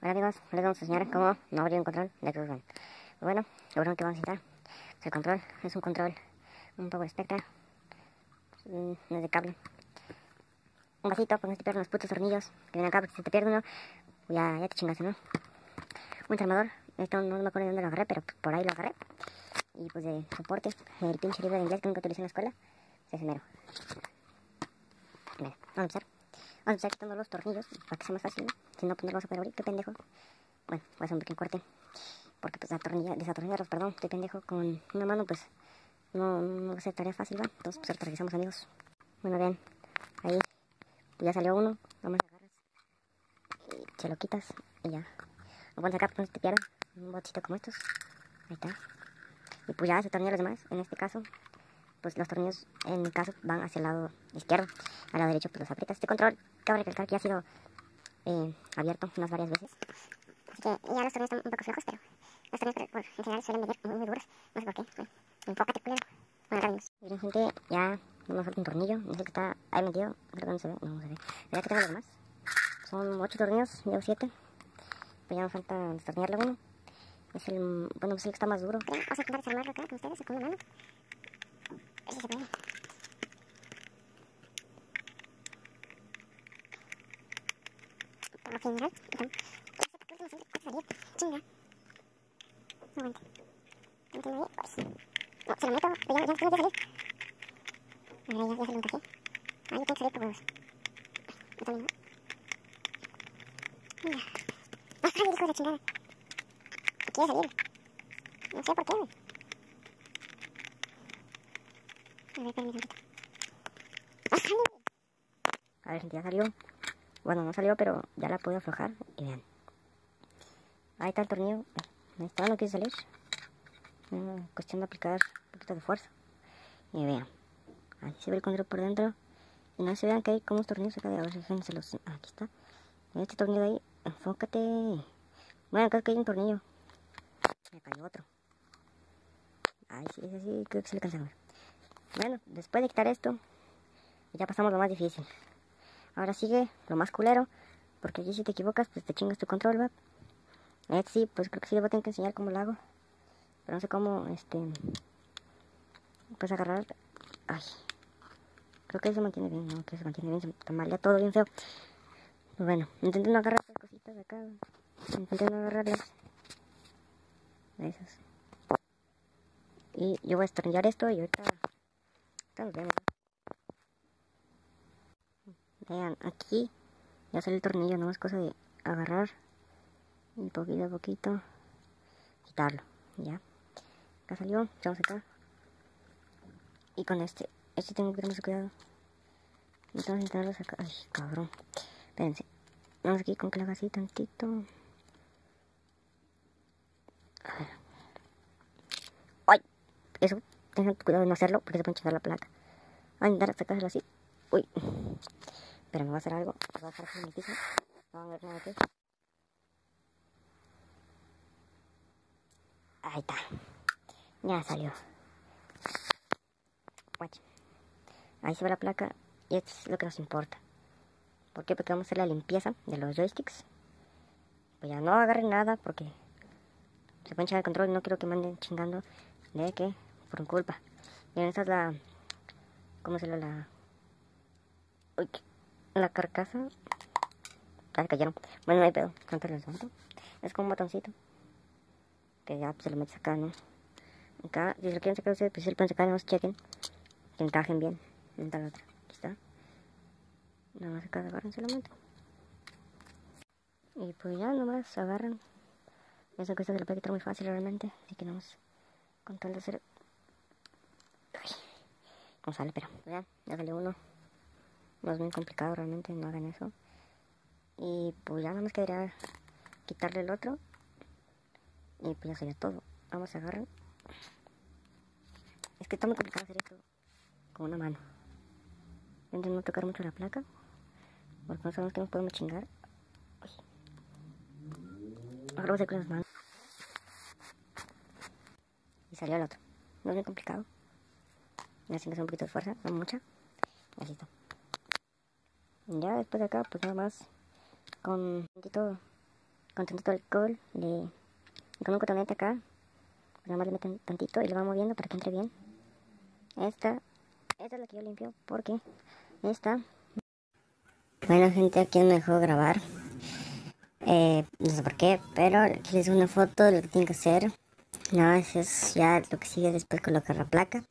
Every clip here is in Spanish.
Hola amigos, les vamos a enseñar cómo no abrir un control de Xbox Bueno, lo primero que vamos a necesitar es el control, es un control, un Power Spectra, no es de cable. Un vasito, porque no te pierden los putos tornillos que vienen acá, porque si te pierde uno, ya, ya te chingaste, ¿no? Un desarmador, esto no me acuerdo de dónde lo agarré, pero por ahí lo agarré. Y pues de soporte, el pinche libro de inglés que nunca utilicé en la escuela, es ese mero. Mira, vamos a empezar. Vamos a empezar quitando los tornillos para que sea más fácil. Si no, pues no lo a poder abrir. Qué pendejo. Bueno, voy a hacer un pequeño corte. Porque pues desatornillarlos, perdón. Estoy pendejo con una mano, pues no, no va a ser tarea fácil, ¿va? Entonces, pues regresamos, amigos. Bueno, vean. Ahí. Pues ya salió uno. Vamos a agarrar. Y se lo quitas y ya. Lo pones acá para que no te pierda. Un botito como estos. Ahí está. Y pues ya se tornillan los demás. En este caso, pues los tornillos en mi caso van hacia el lado izquierdo, al lado derecho pues los aprietas. Este control, cabe recalcar que ya ha sido eh, abierto unas varias veces. Así que ya los tornillos están un poco flojos, pero los tornillos bueno, en general suelen venir muy, muy duros. No sé por qué. Bueno, enfócate, culero. Bueno, acá Miren gente, ya no me falta un tornillo. No sé que está ahí metido. Creo que no se ve. No, no se ve. Pero ya que tengo los demás. Son 8 tornillos, llevo 7. Pues ya me falta destornillarle uno. Es el, bueno, es el que está más duro. Vamos a intentar desarmarlo acá con ustedes, con mi mano. A ver si se puede. Por lo no. No. No. No, se lo meto, pero ya, ya, ya, ya salir. A ver, ya, ya se lo encajé. Ah, yo tengo que salir por huevos. Yo también, ¿no? Mira. Fácil, hijo de chingada. Quiere salir. No sé por qué. A ver, ver, ya salió. Bueno, no salió, pero ya la pude aflojar. Y vean. Ahí está el tornillo. Ahí está, no quiere salir. Mm, cuestión de aplicar un poquito de fuerza. Y vean. Ahí se ve el control por dentro. Y no se vean que hay como tornillos acá. A ver, fíjense los. Aquí está. Este tornillo de ahí. Enfócate. Bueno, acá que hay un tornillo. Me cayó otro. Ay, sí, es así. Creo que se le alcanza a ver. Bueno, después de quitar esto, ya pasamos lo más difícil. Ahora sigue lo más culero, porque aquí si te equivocas, pues te chingas tu control, ¿va? Sí, pues creo que sí le voy a tener que enseñar cómo lo hago. Pero no sé cómo, este... Pues agarrar... Ay. Creo que se mantiene bien, no, que se mantiene bien, se ya todo bien feo. Pues bueno, intenten no agarrar estas cositas de acá. Intenten no agarrarlas. Esas. Y yo voy a estornillar esto y ahorita... Vean, aquí ya sale el tornillo, no es cosa de agarrar y poquito a poquito quitarlo, ya. Acá salió, vamos acá. Y con este, este tengo que tener mucho cuidado. Entonces intentarlo sacar. Ay, cabrón. Espérense. Vamos aquí con que lo así tantito. A ver. ¡Ay! Eso tengan cuidado de no hacerlo porque se puede chingar la placa. Voy a intentar así. Uy. Pero me va a hacer algo. Me va a dejar el piso. No a ver nada. Ahí está. Ya salió. Watch. Ahí se ve la placa. Y es lo que nos importa. ¿Por qué? Porque vamos a hacer la limpieza de los joysticks. Pues ya no agarren nada porque se pueden echar el control no quiero que me anden chingando de que por culpa. Miren, esta es la... ¿Cómo se llama la...? Uy, la carcasa. Ah, se cayeron. Bueno, no hay pedo. ¿Cuánto les levanto? Es como un botoncito. Que ya pues, se lo metes acá, ¿no? Acá, si se lo quieren sacar ustedes, pues si lo pueden sacar, no se chequen. Que encajen bien. ¿Dónde la otra? Aquí está. Nada más acá agarran, se lo meto. Y pues ya nomás agarran. Esa cosa se lo puede quitar muy fácil realmente. Así que nomás con tal de hacer no sale, pero ya, ya salió uno. No es muy complicado realmente, no hagan eso. Y pues ya nada más quedaría quitarle el otro. Y pues ya sería todo. Vamos a agarrar. Es que está muy complicado hacer esto con una mano. Intenten no tocar mucho la placa. Porque no sabemos que nos podemos chingar. Ahora vamos a hacer con las manos. Y salió el otro. No es muy complicado. Ya un poquito de fuerza, no mucha. Así está. Ya después de acá, pues nada más con poquito con tantito alcohol con un cotonete acá, pues nada más le meten tantito y lo va moviendo para que entre bien. Esta, esta es la que yo limpio porque esta... Bueno gente, aquí me dejó grabar. Eh, no sé por qué, pero aquí les una foto de lo que tienen que hacer. Nada más es ya lo que sigue después colocar la placa.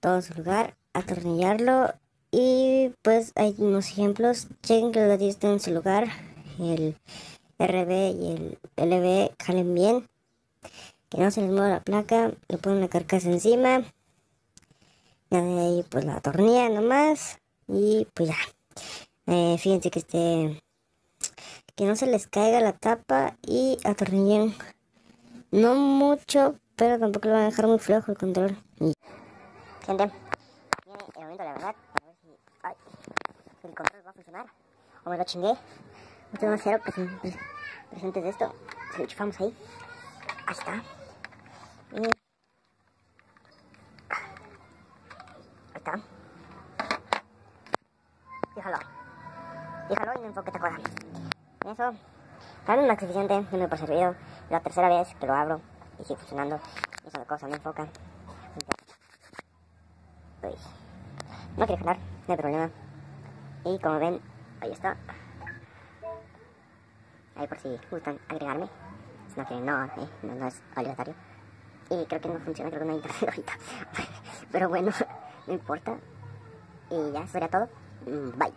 Todo en su lugar, atornillarlo y pues hay unos ejemplos. Chequen que los estén en su lugar. El RB y el LB jalen bien. Que no se les mueva la placa. Le ponen la carcasa encima. Ya de ahí pues la atornilla nomás. Y pues ya. Eh, fíjense que esté que no se les caiga la tapa y atornillen no mucho pero tampoco lo van a dejar muy flojo el control gente viene el momento de la verdad. A ver si, ay, el control va a funcionar. O me lo chingué. No tengo cero presentes de esto. Se lo chufamos ahí. Ahí está. Y ahí está. Déjalo. Déjalo y no enfoque esta cosa. Eso, para mí es suficiente, no me por servido. La tercera vez que lo abro y sigue funcionando. Esa cosa no enfoca. Pues, no quiere jalar, no hay problema. Y como ven, ahí está. Ahí por si gustan agregarme. Si no quieren, no, eh, no, es obligatorio. Y creo que no funciona, creo que no hay internet ahorita. Pero bueno, no importa. Y ya, sería todo. Mm, bye.